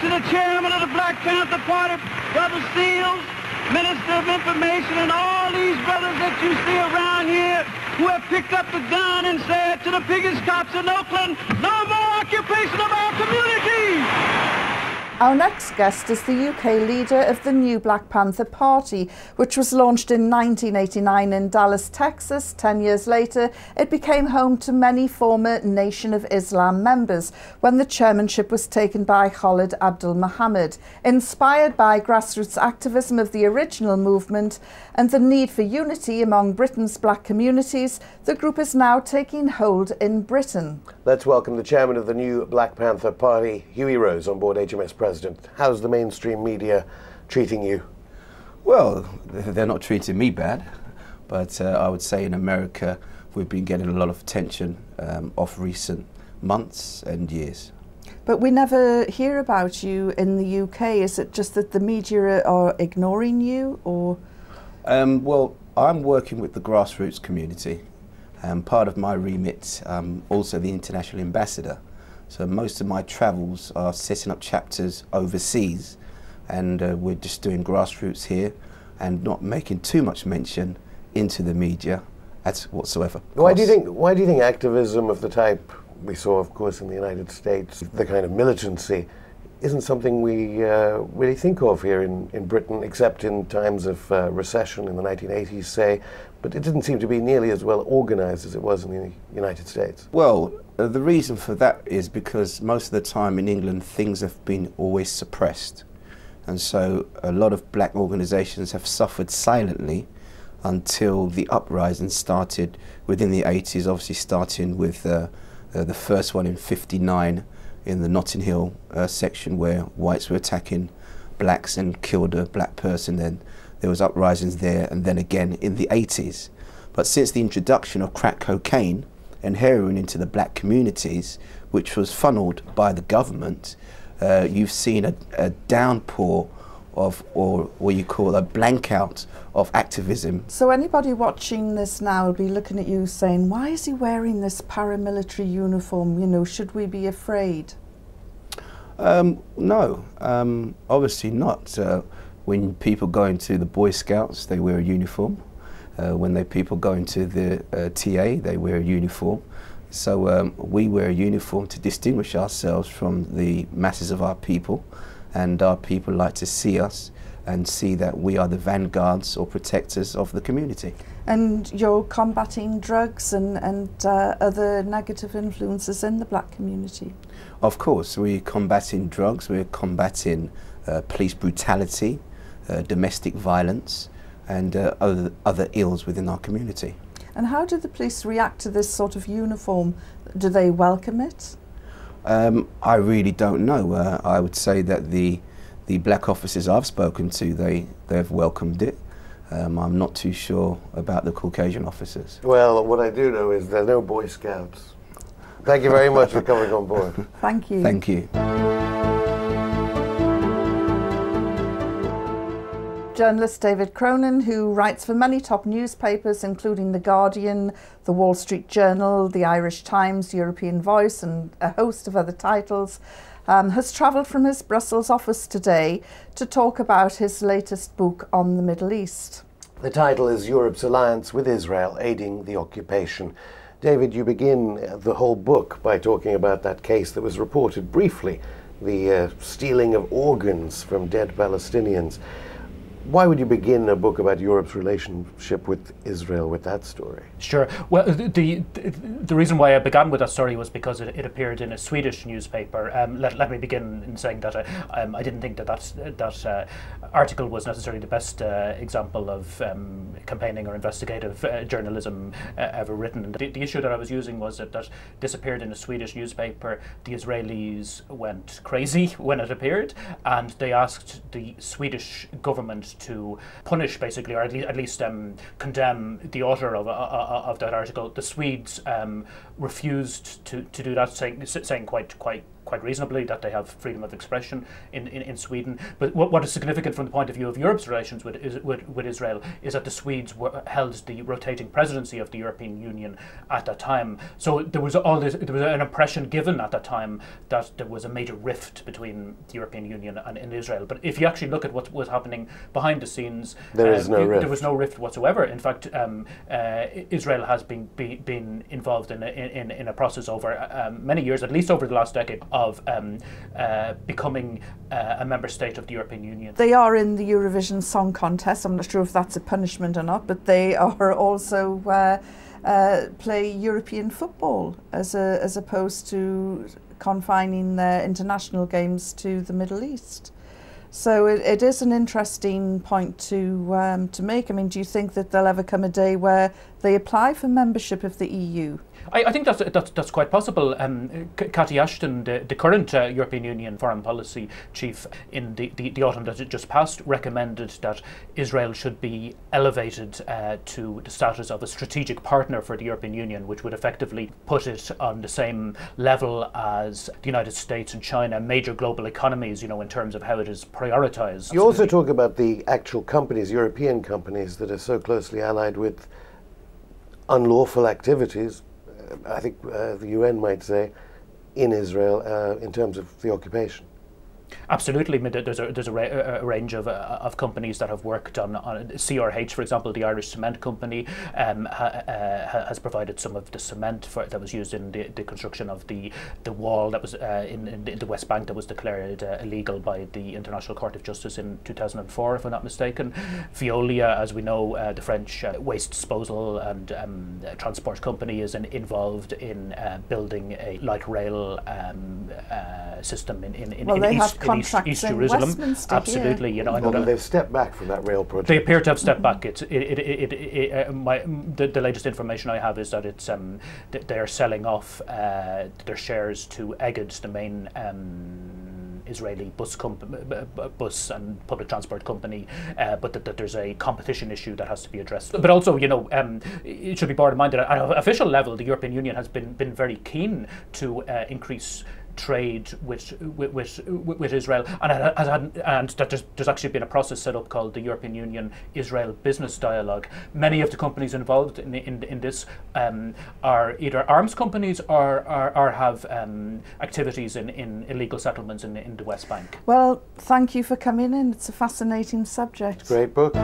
to the chairman of the Black Panther Party, Brother Seals, Minister of Information, and all these brothers that you see around here who have picked up the gun and said to the biggest cops in Oakland, no more occupation of our community. Our next guest is the UK leader of the new Black Panther Party, which was launched in 1989 in Dallas, Texas. Ten years later, it became home to many former Nation of Islam members when the chairmanship was taken by Khalid Abdul Muhammad. Inspired by grassroots activism of the original movement and the need for unity among Britain's black communities, the group is now taking hold in Britain. Let's welcome the chairman of the new Black Panther Party, Hughie Rose, on board HMS. How's the mainstream media treating you? Well, they're not treating me bad, but uh, I would say in America we've been getting a lot of attention um, of recent months and years. But we never hear about you in the UK. Is it just that the media are ignoring you, or? Um, well, I'm working with the grassroots community. and part of my remit, um, also the international ambassador. So most of my travels are setting up chapters overseas, and uh, we're just doing grassroots here, and not making too much mention into the media at whatsoever. Why do you think? Why do you think activism of the type we saw, of course, in the United States, the kind of militancy, isn't something we uh, really think of here in, in Britain, except in times of uh, recession in the 1980s, say. But it didn't seem to be nearly as well organized as it was in the United States. Well, uh, the reason for that is because most of the time in England things have been always suppressed. And so a lot of black organisations have suffered silently until the uprising started within the 80s, obviously starting with uh, uh, the first one in 59 in the Notting Hill uh, section where whites were attacking blacks and killed a black person. Then there was uprisings there and then again in the 80s. But since the introduction of crack cocaine and heroin into the black communities, which was funneled by the government, uh, you've seen a, a downpour of, or what you call a blank out of activism. So anybody watching this now will be looking at you saying, "Why is he wearing this paramilitary uniform? You know, should we be afraid?" Um, no, um, obviously not. Uh, when people go into the Boy Scouts, they wear a uniform. Uh, when they people go into the uh, TA, they wear a uniform. So um, we wear a uniform to distinguish ourselves from the masses of our people, and our people like to see us and see that we are the vanguards or protectors of the community. And you're combating drugs and and uh, other negative influences in the black community. Of course, we're combating drugs, we're combating uh, police brutality, domestic violence, and uh, other, other ills within our community. And how do the police react to this sort of uniform? Do they welcome it? Um, I really don't know. Uh, I would say that the the black officers I've spoken to, they they've welcomed it. Um, I'm not too sure about the Caucasian officers. Well, what I do know is there are no Boy Scouts. Thank you very much for coming on board. Thank you. Thank you. Journalist David Cronin, who writes for many top newspapers, including The Guardian, The Wall Street Journal, The Irish Times, European Voice, and a host of other titles, um, has travelled from his Brussels office today to talk about his latest book on the Middle East. The title is Europe's Alliance with Israel Aiding the Occupation. David, you begin the whole book by talking about that case that was reported briefly the uh, stealing of organs from dead Palestinians. Why would you begin a book about Europe's relationship with Israel with that story? Sure. Well, the, the reason why I began with that story was because it, it appeared in a Swedish newspaper. Um, let, let me begin in saying that I, um, I didn't think that that's, that uh, article was necessarily the best uh, example of um, campaigning or investigative uh, journalism uh, ever written. The, the issue that I was using was that, that this appeared in a Swedish newspaper. The Israelis went crazy when it appeared, and they asked the Swedish government to punish, basically, or at least, at least um, condemn the author of, uh, uh, of that article. The Swedes um, refused to, to do that, saying, saying quite quite quite reasonably that they have freedom of expression in, in, in Sweden. But what, what is significant from the point of view of Europe's relations with, is, with, with Israel is that the Swedes were, held the rotating presidency of the European Union at that time. So there was all this, there was an impression given at that time that there was a major rift between the European Union and, and Israel. But if you actually look at what was happening behind the scenes, there is no rift. There was no rift whatsoever. In fact, um, uh, Israel has been be, been involved in a, in, in a process over um, many years, at least over the last decade, of um, uh, becoming uh, a member state of the European Union. They are in the Eurovision Song Contest. I'm not sure if that's a punishment or not, but they are also. Uh, uh, play European football as a, as opposed to confining their international games to the Middle East. So it, it is an interesting point to um, to make. I mean, do you think that there'll ever come a day where they apply for membership of the EU? I, I think that's, that's, that's quite possible. Um, Cathy Ashton, the, the current uh, European Union foreign policy chief in the, the, the, autumn that it just passed, recommended that Israel should be elevated uh, to the status of a strategic partner for the European Union, which would effectively put it on the same level as the United States and China, major global economies, you know, in terms of how it is prioritized. You also talk about the actual companies, European companies, that are so closely allied with unlawful activities I think uh, the UN might say, in Israel uh, in terms of the occupation. Absolutely, there's a there's a, ra- a range of, uh, of companies that have worked on, on CRH, for example, the Irish Cement Company um, ha, uh, has provided some of the cement for, that was used in the, the construction of the the wall that was uh, in, in, the West Bank that was declared uh, illegal by the International Court of Justice in 2004, if I'm not mistaken. Veolia, as we know, uh, the French uh, waste disposal and um, transport company, is in, involved in building a light rail um, system in in, in, well, in East East, East Jerusalem. Westminster Absolutely, here. you know. I know know they've stepped back from that rail project. They appear to have stepped back. It's it, it, it, it uh, my the, the, latest information I have is that it's um th- they are selling off uh, their shares to Egged, the main. Um, Israeli bus comp- bus and public transport company, uh, but that, that, there's a competition issue that has to be addressed. But also, you know, um, it should be borne in mind that at an official level, the European Union has been been very keen to uh, increase trade with with, with, with Israel, and, and, and that there's, there's, actually been a process set up called the European Union Israel Business Dialogue. Many of the companies involved in in, in this um, are either arms companies or or, or have um, activities in, in illegal settlements in, in the West Bank. Well, thank you for coming in. It's a fascinating subject. Great book.